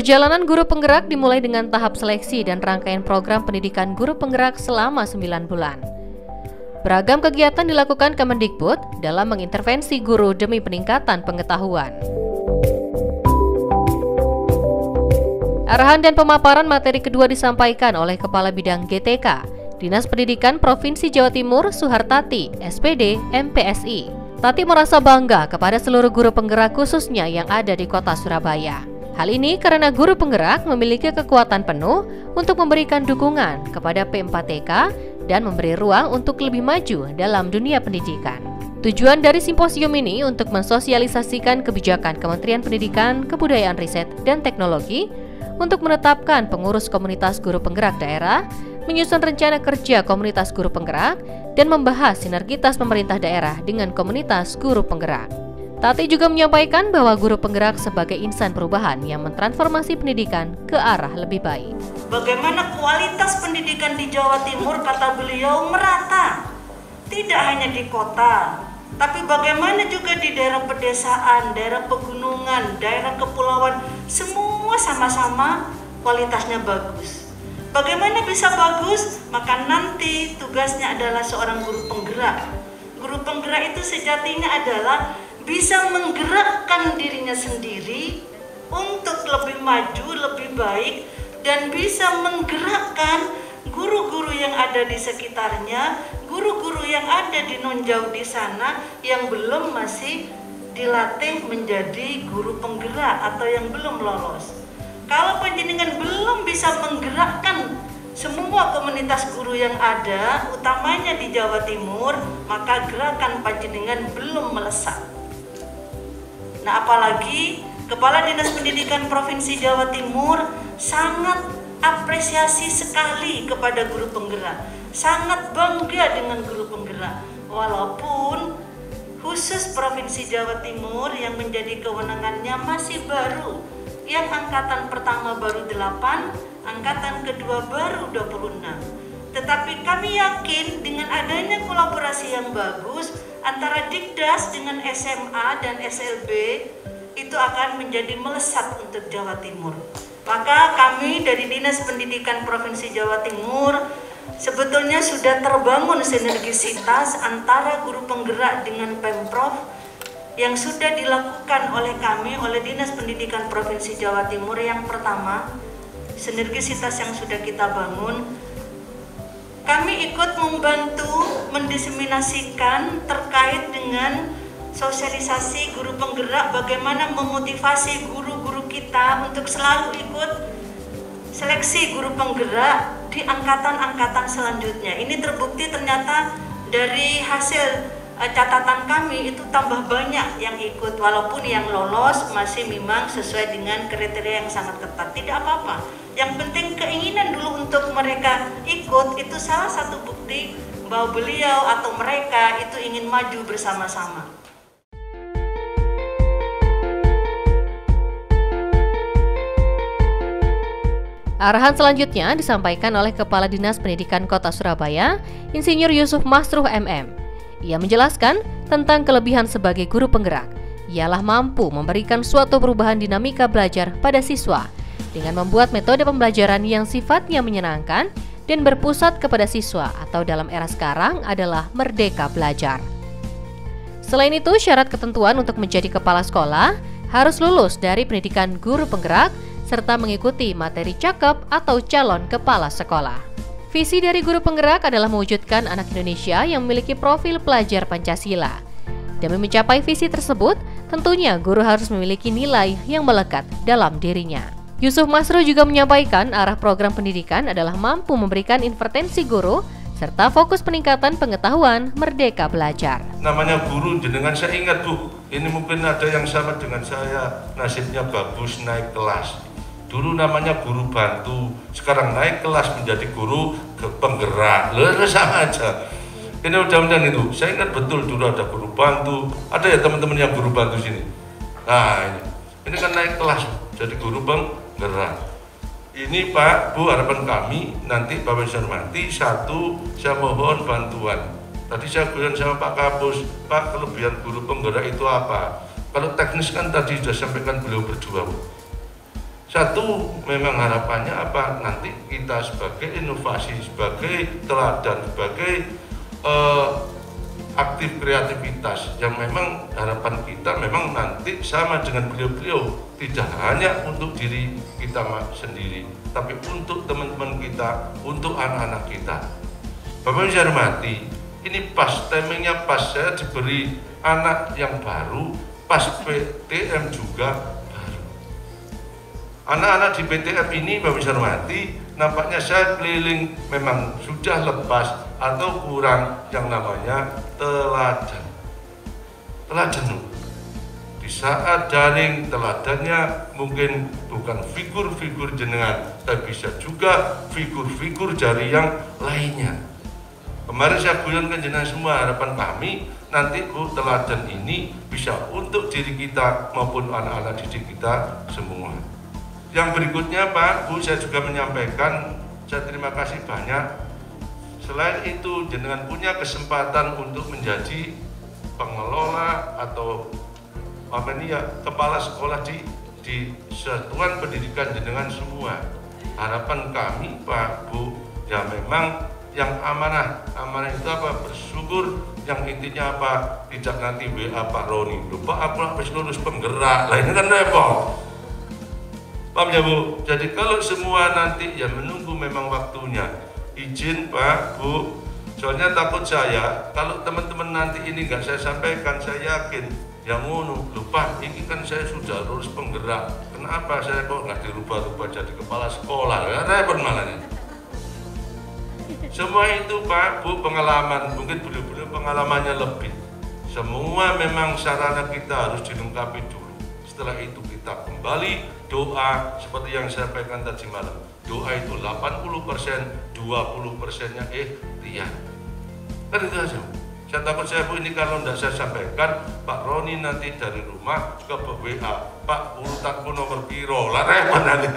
Perjalanan guru penggerak dimulai dengan tahap seleksi dan rangkaian program pendidikan guru penggerak selama 9 bulan. Beragam kegiatan dilakukan Kemendikbud dalam mengintervensi guru demi peningkatan pengetahuan. Arahan dan pemaparan materi kedua disampaikan oleh Kepala Bidang GTK, Dinas Pendidikan Provinsi Jawa Timur Suhartati, SPD, MPSI. Tati merasa bangga kepada seluruh guru penggerak khususnya yang ada di kota Surabaya. Hal ini karena guru penggerak memiliki kekuatan penuh untuk memberikan dukungan kepada P4TK dan memberi ruang untuk lebih maju dalam dunia pendidikan. Tujuan dari simposium ini untuk mensosialisasikan kebijakan Kementerian Pendidikan, Kebudayaan Riset, dan Teknologi untuk menetapkan pengurus komunitas guru penggerak daerah, menyusun rencana kerja komunitas guru penggerak, dan membahas sinergitas pemerintah daerah dengan komunitas guru penggerak. Tati juga menyampaikan bahwa guru penggerak sebagai insan perubahan yang mentransformasi pendidikan ke arah lebih baik. Bagaimana kualitas pendidikan di Jawa Timur kata beliau merata. Tidak hanya di kota, tapi bagaimana juga di daerah pedesaan, daerah pegunungan, daerah kepulauan, semua sama-sama kualitasnya bagus. Bagaimana bisa bagus? Maka nanti tugasnya adalah seorang guru penggerak. Guru penggerak itu sejatinya adalah bisa menggerakkan dirinya sendiri untuk lebih maju, lebih baik dan bisa menggerakkan guru-guru yang ada di sekitarnya, guru-guru yang ada di non jauh di sana yang belum masih dilatih menjadi guru penggerak atau yang belum lolos. Kalau penjenengan belum bisa menggerakkan semua komunitas guru yang ada, utamanya di Jawa Timur, maka gerakan panjenengan belum melesat. Nah, apalagi Kepala Dinas Pendidikan Provinsi Jawa Timur sangat apresiasi sekali kepada guru penggerak. Sangat bangga dengan guru penggerak. Walaupun khusus Provinsi Jawa Timur yang menjadi kewenangannya masih baru. Yang angkatan pertama baru 8, angkatan kedua baru 26. Tetapi kami yakin dengan adanya kolaborasi yang bagus antara Dikdas dengan SMA dan SLB itu akan menjadi melesat untuk Jawa Timur. Maka kami dari Dinas Pendidikan Provinsi Jawa Timur sebetulnya sudah terbangun sinergisitas antara guru penggerak dengan Pemprov yang sudah dilakukan oleh kami oleh Dinas Pendidikan Provinsi Jawa Timur yang pertama sinergisitas yang sudah kita bangun kami ikut membantu mendiseminasikan terkait dengan sosialisasi guru penggerak bagaimana memotivasi guru-guru kita untuk selalu ikut seleksi guru penggerak di angkatan-angkatan selanjutnya. Ini terbukti ternyata dari hasil catatan kami itu tambah banyak yang ikut walaupun yang lolos masih memang sesuai dengan kriteria yang sangat ketat. Tidak apa-apa yang penting keinginan dulu untuk mereka ikut itu salah satu bukti bahwa beliau atau mereka itu ingin maju bersama-sama. Arahan selanjutnya disampaikan oleh Kepala Dinas Pendidikan Kota Surabaya, Insinyur Yusuf Masruh MM. Ia menjelaskan tentang kelebihan sebagai guru penggerak. Ialah mampu memberikan suatu perubahan dinamika belajar pada siswa dengan membuat metode pembelajaran yang sifatnya menyenangkan dan berpusat kepada siswa atau dalam era sekarang adalah merdeka belajar. Selain itu, syarat ketentuan untuk menjadi kepala sekolah harus lulus dari pendidikan guru penggerak serta mengikuti materi cakep atau calon kepala sekolah. Visi dari guru penggerak adalah mewujudkan anak Indonesia yang memiliki profil pelajar Pancasila. Demi mencapai visi tersebut, tentunya guru harus memiliki nilai yang melekat dalam dirinya. Yusuf Masro juga menyampaikan arah program pendidikan adalah mampu memberikan intervensi guru serta fokus peningkatan pengetahuan merdeka belajar. Namanya guru jenengan saya ingat tuh, ini mungkin ada yang sama dengan saya, nasibnya bagus naik kelas. Dulu namanya guru bantu, sekarang naik kelas menjadi guru penggerak. Lalu sama aja. Ini udah-udah itu, saya ingat betul dulu ada guru bantu, ada ya teman-teman yang guru bantu sini. Nah ini, ini kan naik kelas jadi guru peng gerak. Ini Pak, Bu, harapan kami nanti Bapak Sarmati satu, saya mohon bantuan. Tadi saya bilang sama Pak Kapus, Pak kelebihan guru penggerak itu apa? Kalau teknis kan tadi sudah sampaikan beliau berdua. Satu memang harapannya apa? Nanti kita sebagai inovasi sebagai teladan sebagai uh, aktif kreativitas yang memang harapan kita memang nanti sama dengan beliau-beliau. Tidak hanya untuk diri kita sendiri tapi untuk teman-teman kita untuk anak-anak kita. Bapak saya hormati ini pas timingnya pas. Saya diberi anak yang baru pas PTM juga Anak-anak di PTF ini Bapak bisa hormati, nampaknya saya keliling memang sudah lepas atau kurang yang namanya teladan. Teladan di saat daring teladannya mungkin bukan figur-figur jenengan, tapi bisa juga figur-figur dari yang lainnya. Kemarin saya guyonkan jenengan semua harapan kami nanti Bu teladan ini bisa untuk diri kita maupun anak-anak didik kita semua. Yang berikutnya Pak, Bu, saya juga menyampaikan, saya terima kasih banyak. Selain itu, jenengan punya kesempatan untuk menjadi pengelola atau apa ini ya, kepala sekolah di di satuan pendidikan jenengan semua. Harapan kami Pak, Bu, ya memang yang amanah amanah itu apa? Bersyukur. Yang intinya apa? Tidak nanti WA Pak Roni. Lupa aku habis lulus penggerak. Ini kan repot Paham ya Bu? Jadi kalau semua nanti ya menunggu memang waktunya. Izin Pak, Bu. Soalnya takut saya, kalau teman-teman nanti ini nggak saya sampaikan, saya yakin. Yang ngono. Lupa ini kan saya sudah lulus penggerak. Kenapa saya kok nggak dirubah-rubah jadi kepala sekolah? Ya repot malah ini. Semua itu Pak Bu pengalaman. Mungkin beliau-beliau pengalamannya lebih. Semua memang sarana kita harus dilengkapi dulu setelah itu kita kembali doa seperti yang saya sampaikan tadi malam. Doa itu 80% 20 persennya ikhtiar. Kan itu aja. Saya takut saya bu ini kalau tidak saya sampaikan Pak Roni nanti dari rumah ke WA Pak urutanku nomor piro? Lah repot nanti